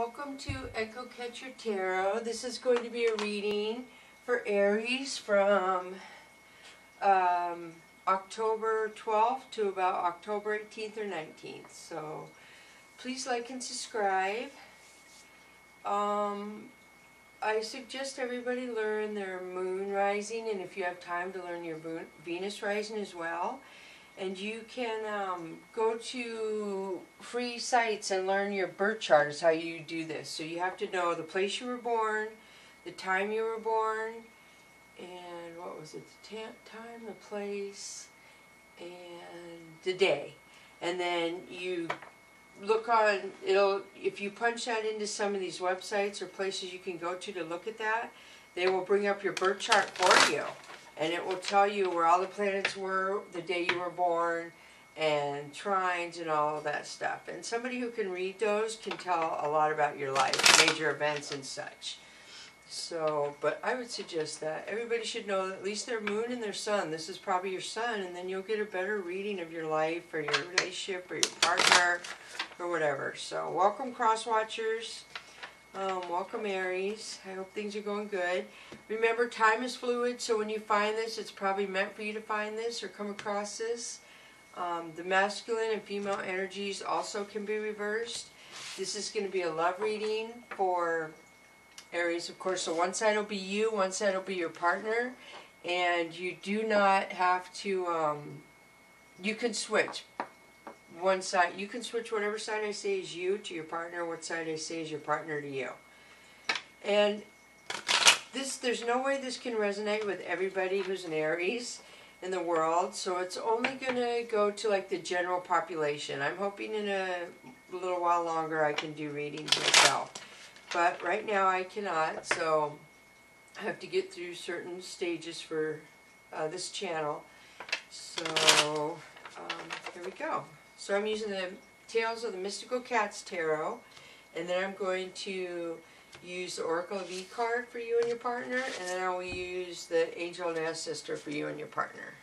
welcome to Echo Catcher Tarot. This is going to be a reading for Aries from um, October 12th to about October 18th or 19th. So please like and subscribe. Um, I suggest everybody learn their moon rising and if you have time to learn your Venus rising as well and you can um, go to free sites and learn your birth chart is how you do this. So you have to know the place you were born, the time you were born, and what was it, the time, the place, and the day. And then you look on, it'll, if you punch that into some of these websites or places you can go to to look at that, they will bring up your birth chart for you and it will tell you where all the planets were the day you were born and trines and all of that stuff. And somebody who can read those can tell a lot about your life, major events and such. So, but I would suggest that everybody should know at least their moon and their sun. This is probably your sun, and then you'll get a better reading of your life or your relationship or your partner or whatever. So, welcome, cross watchers. Um, welcome Aries. I hope things are going good. Remember, time is fluid, so when you find this, it's probably meant for you to find this or come across this. Um, the masculine and female energies also can be reversed. This is going to be a love reading for Aries, of course. So one side will be you, one side will be your partner. And you do not have to, um, you can switch one side, you can switch whatever side I say is you to your partner, what side I say is your partner to you. And this, there's no way this can resonate with everybody who's an Aries in the world, so it's only going to go to like the general population. I'm hoping in a little while longer I can do readings myself. But right now I cannot, so I have to get through certain stages for uh, this channel. So, um, here we go. So I'm using the Tales of the Mystical Cats Tarot, and then I'm going to use the Oracle of E card for you and your partner, and then I will use the Angel and Ancestor for you and your partner.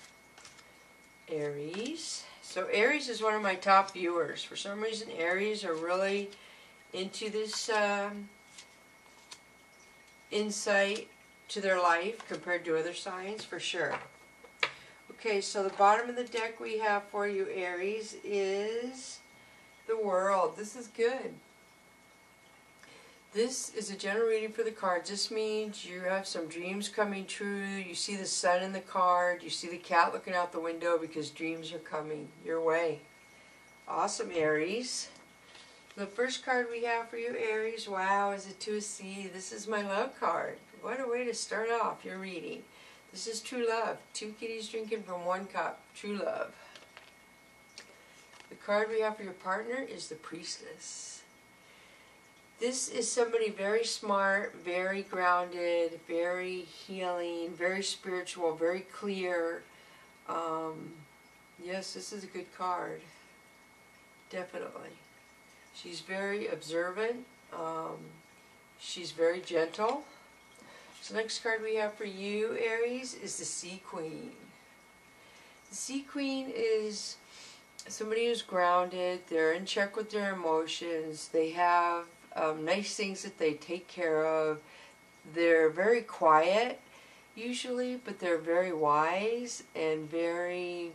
Aries. So Aries is one of my top viewers. For some reason, Aries are really into this um, insight to their life compared to other signs, for sure. Okay, so the bottom of the deck we have for you, Aries, is the world. This is good. This is a general reading for the cards. This means you have some dreams coming true. You see the sun in the card. You see the cat looking out the window because dreams are coming your way. Awesome, Aries. The first card we have for you, Aries, wow, is a two of Sea. This is my love card. What a way to start off your reading. This is true love. Two kitties drinking from one cup. True love. The card we have for your partner is the priestess. This is somebody very smart, very grounded, very healing, very spiritual, very clear. Um, yes, this is a good card. Definitely. She's very observant. Um, she's very gentle. So next card we have for you, Aries, is the Sea Queen. The Sea Queen is somebody who's grounded, they're in check with their emotions, they have um, nice things that they take care of, they're very quiet usually, but they're very wise and very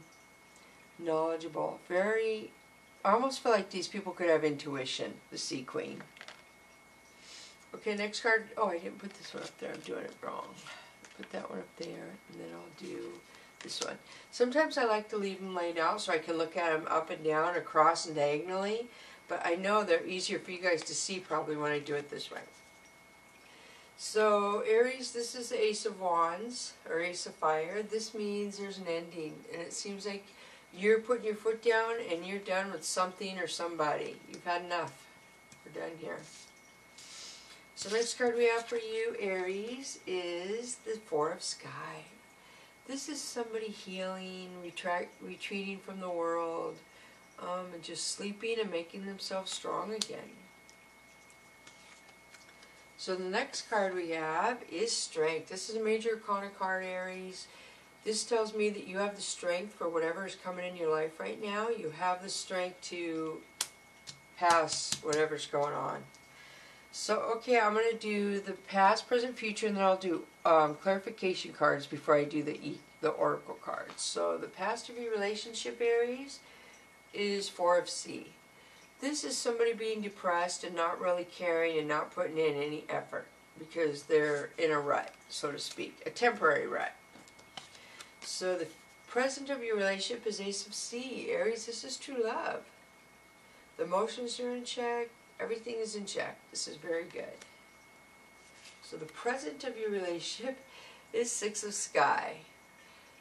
knowledgeable. Very, I almost feel like these people could have intuition, the Sea Queen. Okay, next card. Oh, I didn't put this one up there. I'm doing it wrong. Put that one up there, and then I'll do this one. Sometimes I like to leave them laid out so I can look at them up and down, across and diagonally, but I know they're easier for you guys to see probably when I do it this way. So, Aries, this is the Ace of Wands, or Ace of Fire. This means there's an ending, and it seems like you're putting your foot down and you're done with something or somebody. You've had enough. We're done here. So next card we have for you, Aries, is the Four of Sky. This is somebody healing, retreating from the world, um, and just sleeping and making themselves strong again. So the next card we have is Strength. This is a major arcana card, Aries. This tells me that you have the strength for whatever is coming in your life right now. You have the strength to pass whatever's going on. So, okay, I'm going to do the past, present, future, and then I'll do um, clarification cards before I do the e the oracle cards. So, the past of your relationship, Aries, is Four of Sea. This is somebody being depressed and not really caring and not putting in any effort because they're in a rut, so to speak, a temporary rut. So, the present of your relationship is Ace of Sea. Aries, this is true love. The emotions are in check Everything is in check. This is very good. So the present of your relationship is Six of Sky.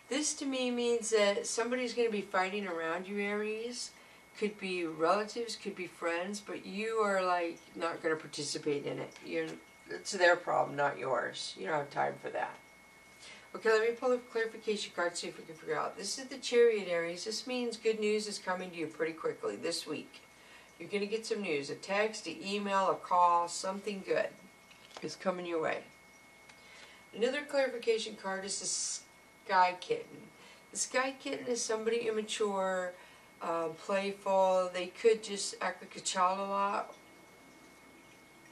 This to me means that somebody's going to be fighting around you, Aries. Could be relatives, could be friends, but you are like not going to participate in it. You're, it's their problem, not yours. You don't have time for that. Okay, let me pull a clarification card, see if we can figure out. This is the Chariot, Aries. This means good news is coming to you pretty quickly this week. You're going to get some news. A text, an email, a call, something good is coming your way. Another clarification card is the Sky Kitten. The Sky Kitten is somebody immature, uh, playful. They could just act like a child a lot.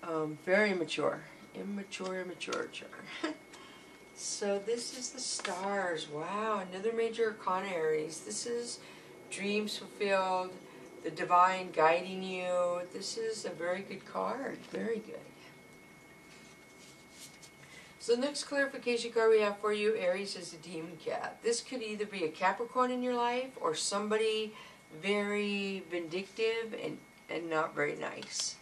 Um, very immature. Immature, immature. so this is the stars. Wow, another major arcana Aries. This is dreams fulfilled the divine guiding you. This is a very good card. Very good. So the next clarification card we have for you, Aries, is a demon cat. This could either be a Capricorn in your life or somebody very vindictive and, and not very nice.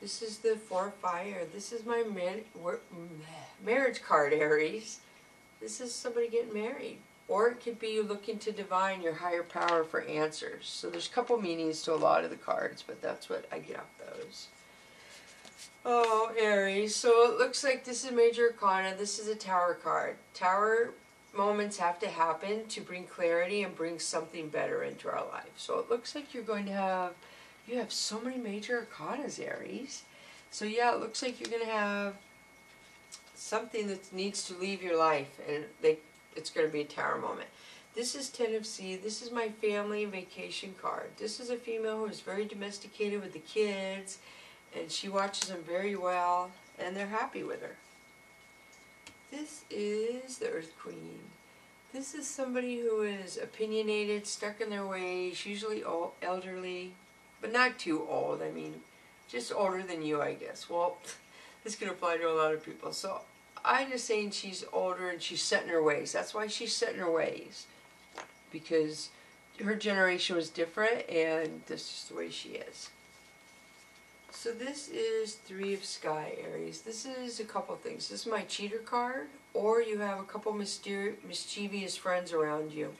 this is the Four Fire. This is my marriage card, Aries. This is somebody getting married. Or it could be you looking to divine your higher power for answers. So there's a couple meanings to a lot of the cards, but that's what I get off those. Oh, Aries. So it looks like this is Major Arcana. This is a Tower card. Tower moments have to happen to bring clarity and bring something better into our life. So it looks like you're going to have, you have so many Major Arcanas, Aries. So yeah, it looks like you're going to have something that needs to leave your life. And they it's going to be a tower moment. This is Ten of Sea. This is my family vacation card. This is a female who is very domesticated with the kids, and she watches them very well, and they're happy with her. This is the Earth Queen. This is somebody who is opinionated, stuck in their ways, usually old, elderly, but not too old. I mean, just older than you, I guess. Well, this can apply to a lot of people. So I'm just saying she's older and she's set in her ways. That's why she's set in her ways. Because her generation was different and this is the way she is. So this is Three of Sky, Aries. This is a couple things. This is my cheater card, or you have a couple mischievous friends around you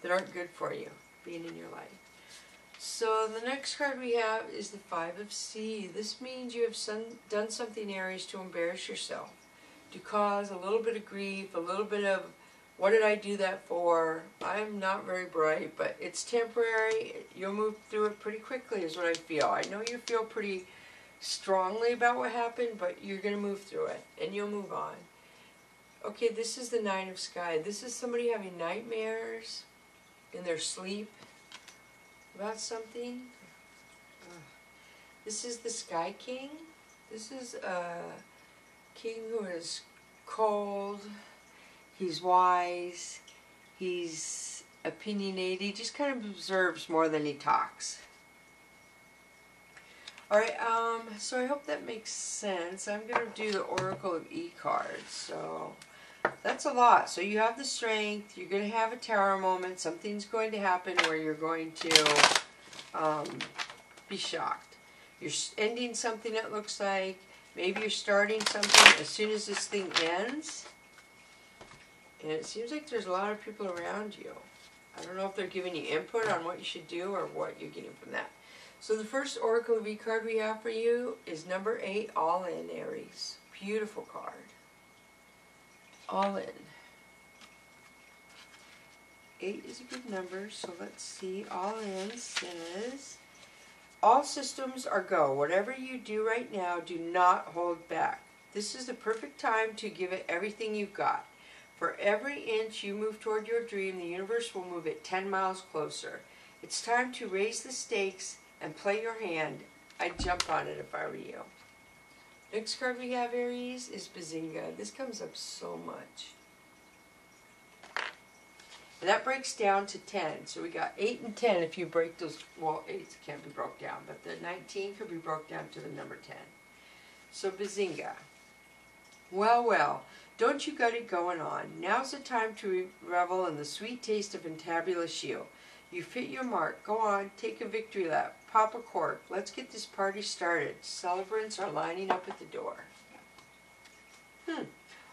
that aren't good for you being in your life. So the next card we have is the Five of Sea. This means you have done something, Aries, to embarrass yourself to cause a little bit of grief, a little bit of what did I do that for? I'm not very bright, but it's temporary. You'll move through it pretty quickly is what I feel. I know you feel pretty strongly about what happened, but you're going to move through it and you'll move on. Okay, this is the Nine of Sky. This is somebody having nightmares in their sleep about something. This is the Sky King. This is uh, king who is cold, he's wise, he's opinionated, he just kind of observes more than he talks. Alright, um, so I hope that makes sense. I'm going to do the Oracle of E cards, so that's a lot. So you have the strength, you're going to have a tower moment, something's going to happen where you're going to um, be shocked. You're ending something that looks like Maybe you're starting something as soon as this thing ends. And it seems like there's a lot of people around you. I don't know if they're giving you input on what you should do or what you're getting from that. So the first Oracle V card we have for you is number 8, All In, Aries. Beautiful card. All In. 8 is a good number, so let's see. All In says... All systems are go. Whatever you do right now, do not hold back. This is the perfect time to give it everything you've got. For every inch you move toward your dream, the universe will move it 10 miles closer. It's time to raise the stakes and play your hand. I'd jump on it if I were you. Next card we have, Aries, is Bazinga. This comes up so much. And that breaks down to 10. So we got 8 and 10 if you break those, well, 8 can't be broke down, but the 19 could be broke down to the number 10. So Bazinga. Well, well, don't you got it going on. Now's the time to revel in the sweet taste of Entabulous You. You fit your mark. Go on, take a victory lap. Pop a cork. Let's get this party started. Celebrants are lining up at the door. Hmm.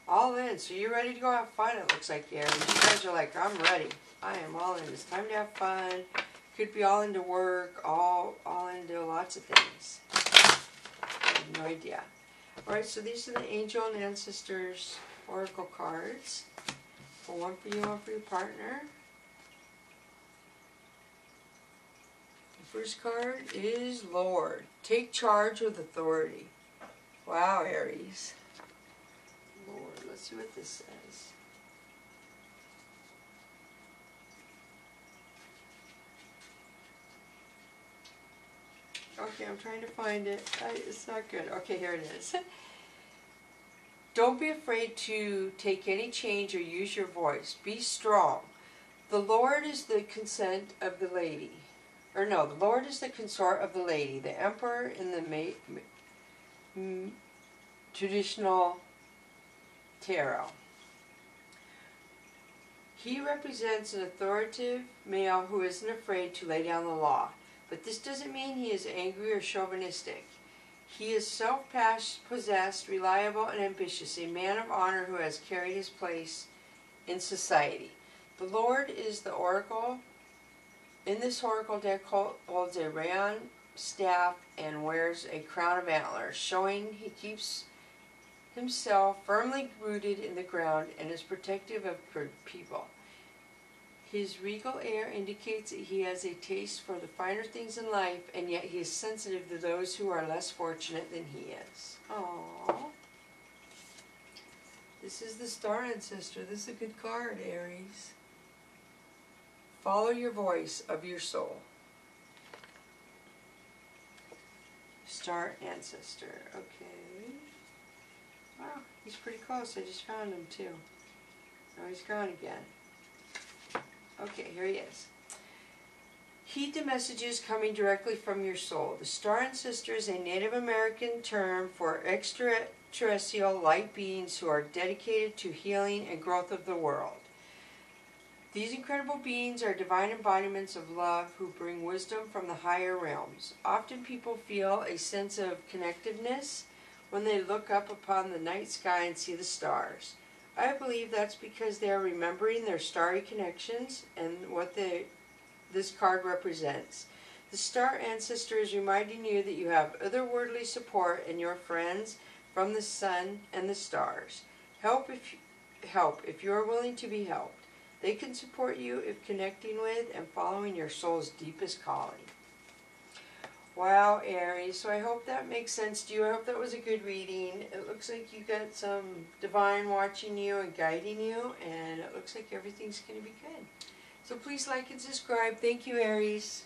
All in. So you're ready to go have fun, it looks like, Aaron. You guys are like, I'm ready. I am all in. It's time to have fun. Could be all into work, all all into lots of things. I have no idea. Alright, so these are the angel and ancestors oracle cards. One for you, one for your partner. The first card is Lord. Take charge with authority. Wow, Aries. Let's see what this says. Okay, I'm trying to find it. I, it's not good. Okay, here it is. Don't be afraid to take any change or use your voice. Be strong. The Lord is the consent of the lady. Or no, the Lord is the consort of the lady. The emperor in the ma- traditional tarot. He represents an authoritative male who isn't afraid to lay down the law. But this doesn't mean he is angry or chauvinistic. He is self-possessed, reliable, and ambitious, a man of honor who has carried his place in society. The Lord is the oracle. In this oracle deck holds a rowan staff and wears a crown of antlers, showing he keeps himself firmly rooted in the ground and is protective of people. His regal air indicates that he has a taste for the finer things in life, and yet he is sensitive to those who are less fortunate than he is. Aww. This is the star ancestor. This is a good card, Aries. Follow your voice of your soul. Star ancestor. Okay. Wow, he's pretty close. I just found him too. Now he's gone again. Okay, here he is. Heed the messages coming directly from your soul. The star ancestor is a Native American term for extraterrestrial light beings who are dedicated to healing and growth of the world. These incredible beings are divine embodiments of love who bring wisdom from the higher realms. Often people feel a sense of connectiveness when they look up upon the night sky and see the stars. I believe that's because they are remembering their starry connections and what they, this card represents. The star ancestor is reminding you that you have otherworldly support in your friends from the sun and the stars. Help if help if you are willing to be helped. They can support you if connecting with and following your soul's deepest calling. Wow, Aries. So I hope that makes sense to you. I hope that was a good reading. It looks like you got some divine watching you and guiding you, and it looks like everything's going to be good. So please like and subscribe. Thank you, Aries.